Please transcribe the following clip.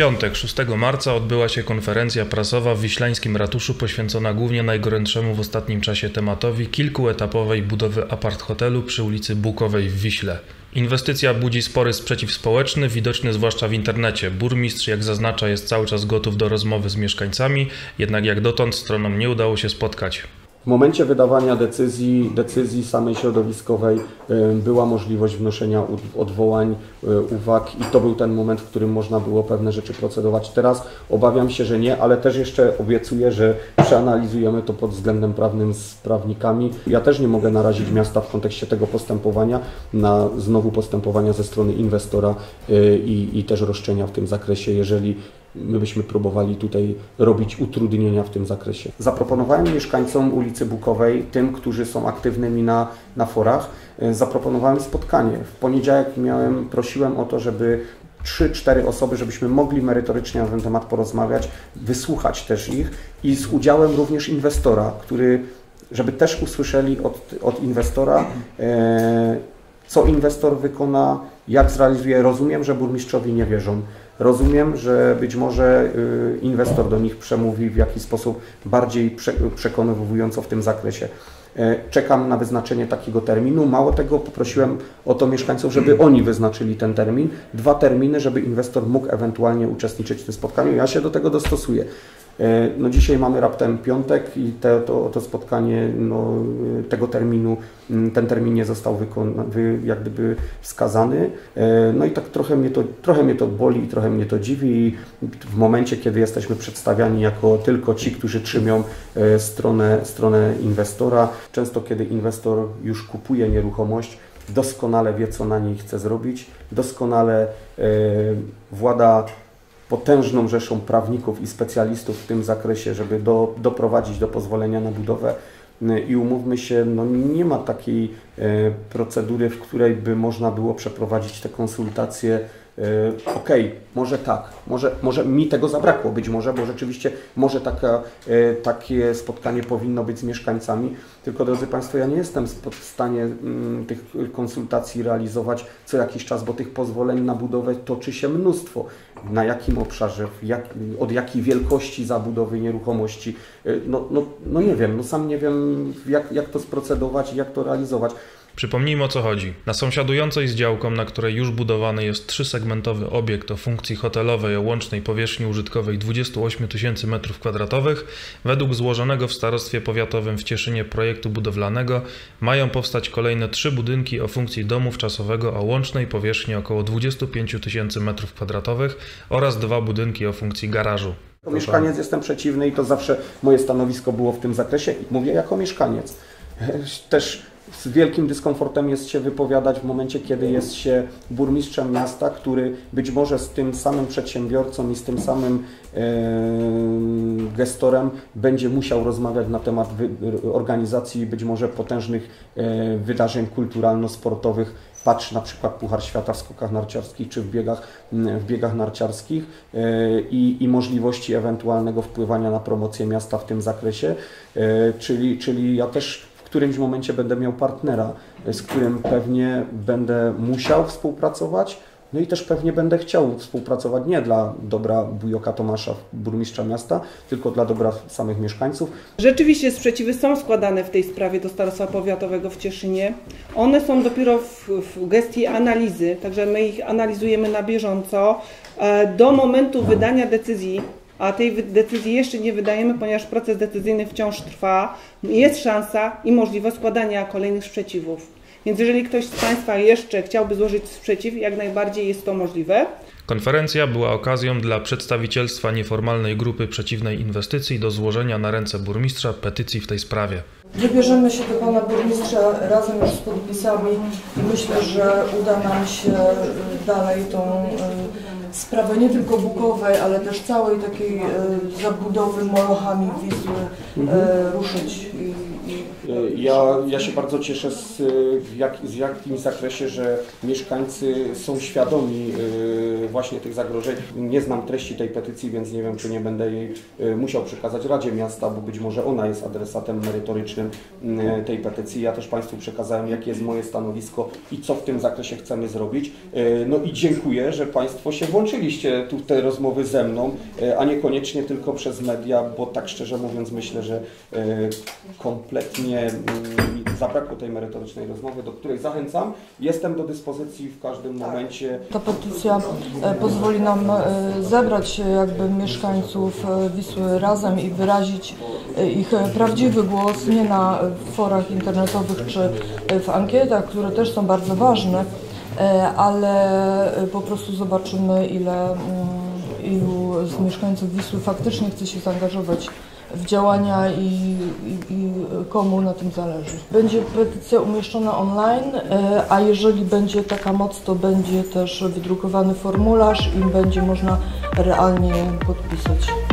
piątek, 6 marca, odbyła się konferencja prasowa w Wiślańskim Ratuszu poświęcona głównie najgorętszemu w ostatnim czasie tematowi kilkuetapowej budowy apart-hotelu przy ulicy Bukowej w Wiśle. Inwestycja budzi spory sprzeciw społeczny, widoczny zwłaszcza w internecie. Burmistrz, jak zaznacza, jest cały czas gotów do rozmowy z mieszkańcami, jednak jak dotąd stronom nie udało się spotkać. W momencie wydawania decyzji, decyzji samej środowiskowej była możliwość wnoszenia odwołań, y, uwag i to był ten moment, w którym można było pewne rzeczy procedować. Teraz obawiam się, że nie, ale też jeszcze obiecuję, że przeanalizujemy to pod względem prawnym z prawnikami. Ja też nie mogę narazić miasta w kontekście tego postępowania na znowu postępowania ze strony inwestora y, i, i też roszczenia w tym zakresie, jeżeli my byśmy próbowali tutaj robić utrudnienia w tym zakresie. Zaproponowałem mieszkańcom ulicy Bukowej, tym, którzy są aktywnymi na, na forach, e, zaproponowałem spotkanie. W poniedziałek miałem, prosiłem o to, żeby 3-4 osoby, żebyśmy mogli merytorycznie na ten temat porozmawiać, wysłuchać też ich i z udziałem również inwestora, który, żeby też usłyszeli od, od inwestora, e, co inwestor wykona, jak zrealizuje. Rozumiem, że burmistrzowi nie wierzą. Rozumiem, że być może y, inwestor do nich przemówi w jakiś sposób bardziej prze, przekonywująco w tym zakresie. E, Czekam na wyznaczenie takiego terminu. Mało tego, poprosiłem o to mieszkańców, żeby oni wyznaczyli ten termin. Dwa terminy, żeby inwestor mógł ewentualnie uczestniczyć w tym spotkaniu. Ja się do tego dostosuję. E, No dzisiaj mamy raptem piątek i te, to, to spotkanie no, y, tego terminu, mm, ten termin nie został wykona, wy, jak gdyby wskazany. E, No i tak trochę mnie, to, trochę mnie to boli i trochę mnie to dziwi i w momencie, kiedy jesteśmy przedstawiani jako tylko ci, którzy trzymią e, stronę, stronę inwestora, często kiedy inwestor już kupuje nieruchomość, doskonale wie, co na niej chce zrobić, doskonale e, włada potężną rzeszą prawników i specjalistów w tym zakresie, żeby do, doprowadzić do pozwolenia na budowę. Y, I umówmy się, no nie ma takiej e, procedury, w której by można było przeprowadzić te konsultacje. E, Okej, może tak, może, może mi tego zabrakło być może, bo rzeczywiście może taka, e, takie spotkanie powinno być z mieszkańcami, tylko drodzy Państwo, ja nie jestem w stanie mm, tych konsultacji realizować co jakiś czas, bo tych pozwoleń na budowę toczy się mnóstwo. Na jakim obszarze, jak, od jakiej wielkości zabudowy nieruchomości, y, no, no, no nie wiem, no sam nie wiem jak, jak to sprocedować i jak to realizować. Przypomnijmy o co chodzi. Na sąsiadującej z działką, na której już budowany jest trzysegmentowy obiekt o funkcji hotelowej o łącznej powierzchni użytkowej 28 tysięcy m2, według złożonego w Starostwie Powiatowym w Cieszynie projektu budowlanego mają powstać kolejne trzy budynki o funkcji domu wczasowego o łącznej powierzchni około 25 tysięcy m2 oraz dwa budynki o funkcji garażu. Jako mieszkaniec jestem przeciwny i to zawsze moje stanowisko było w tym zakresie. Mówię jako mieszkaniec. Też z wielkim dyskomfortem jest się wypowiadać w momencie, kiedy jest się burmistrzem miasta, który być może z tym samym przedsiębiorcą i z tym samym gestorem będzie musiał rozmawiać na temat organizacji być może potężnych e, wydarzeń kulturalno-sportowych Patrz na przykład Puchar Świata w skokach narciarskich czy w biegach, w biegach narciarskich e, i, i możliwości ewentualnego wpływania na promocję miasta w tym zakresie. E, Czyli, czyli ja też którymś momencie będę miał partnera, e, z którym pewnie będę musiał współpracować. No i też pewnie będę chciał współpracować nie dla dobra Bujoka Tomasza, burmistrza miasta, tylko dla dobra samych mieszkańców. Rzeczywiście sprzeciwy są składane w tej sprawie do Starostwa Powiatowego w Cieszynie. One są dopiero w, w gestii analizy, także my ich analizujemy na bieżąco. E, Do momentu wydania decyzji, a tej decyzji jeszcze nie wydajemy, ponieważ proces decyzyjny wciąż trwa, jest szansa i możliwość składania kolejnych sprzeciwów. Więc jeżeli ktoś z Państwa jeszcze chciałby złożyć sprzeciw, jak najbardziej jest to możliwe. Konferencja była okazją dla przedstawicielstwa nieformalnej grupy przeciwnej inwestycji do złożenia na ręce burmistrza petycji w tej sprawie. Wybierzemy się do pana burmistrza razem już z podpisami i myślę, że uda nam się y, dalej tą y, sprawę nie tylko Bukowej, ale też całej takiej y, zabudowy molochami Wisły y, ruszyć. I, i Ja, ja się bardzo cieszę z, w jak, z jakim zakresie, że mieszkańcy są świadomi y, właśnie tych zagrożeń. Nie znam treści tej petycji, więc nie wiem, czy nie będę jej musiał przekazać Radzie Miasta, bo być może ona jest adresatem merytorycznym tej petycji. Ja też Państwu przekazałem, jakie jest moje stanowisko i co w tym zakresie chcemy zrobić. No i dziękuję, że Państwo się włączyliście tu w te rozmowy ze mną, a niekoniecznie tylko przez media, bo tak szczerze mówiąc myślę, że kompletnie mm, zabrakło tej merytorycznej rozmowy, do której zachęcam. Jestem do dyspozycji w każdym momencie. Ta petycja e, pozwoli nam e, zebrać e, jakby mieszkańców e, Wisły razem i wyrazić e, ich e, prawdziwy głos, nie na e, forach internetowych czy e, w ankietach, które też są bardzo ważne, e, ale e, po prostu zobaczymy ile, mm, ilu z mieszkańców Wisły faktycznie chce się zaangażować w działania i, i, i komu na tym zależy. Będzie petycja umieszczona online, e, a jeżeli będzie taka moc, to będzie też wydrukowany formularz i będzie można realnie podpisać.